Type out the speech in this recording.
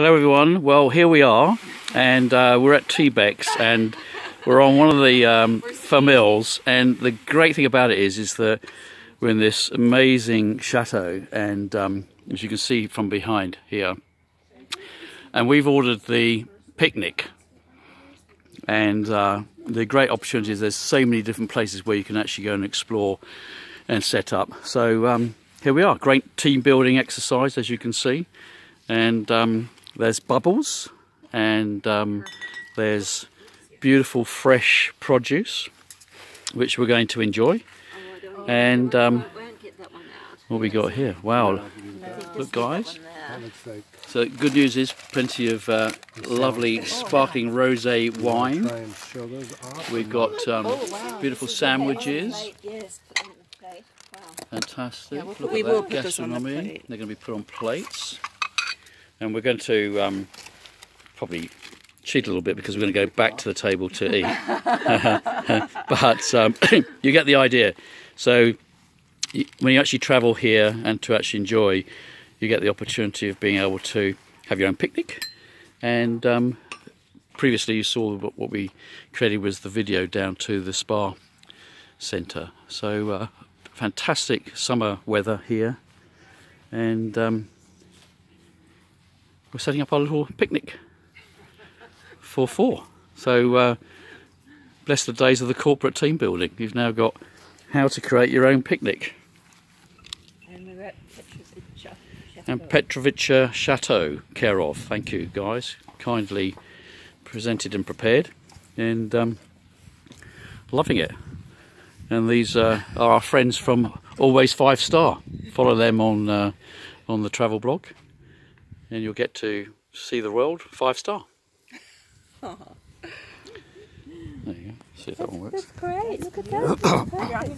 Hello everyone. Well, here we are, and uh, we're at T-Bex, and we're on one of the um, familles. And the great thing about it is, is that we're in this amazing chateau, and um, as you can see from behind here, and we've ordered the picnic. And uh, the great opportunity is there's so many different places where you can actually go and explore and set up. So um, here we are, great team building exercise as you can see. And um, there's bubbles and um, there's beautiful fresh produce which we're going to enjoy. And um, what we got here? Wow, look guys. So good news is plenty of uh, lovely sparkling rosé wine. We've got um, beautiful sandwiches. Fantastic. Look at that gastronomy. They're going to be put on plates and we're going to um, probably cheat a little bit because we're going to go back to the table to eat. but um, you get the idea. So when you actually travel here and to actually enjoy, you get the opportunity of being able to have your own picnic. And um, previously you saw what we created was the video down to the spa centre. So uh, fantastic summer weather here. And um, we're setting up our little picnic for four. So uh, bless the days of the corporate team building. You've now got how to create your own picnic. And we're at Petrovice And Petrovice Chateau, care of. Thank you guys. Kindly presented and prepared. And um, loving it. And these uh, are our friends from Always Five Star. Follow them on uh, on the travel blog and you'll get to see the world five star. There you go. See if that one works. That's great. Look at that.